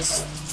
Peace.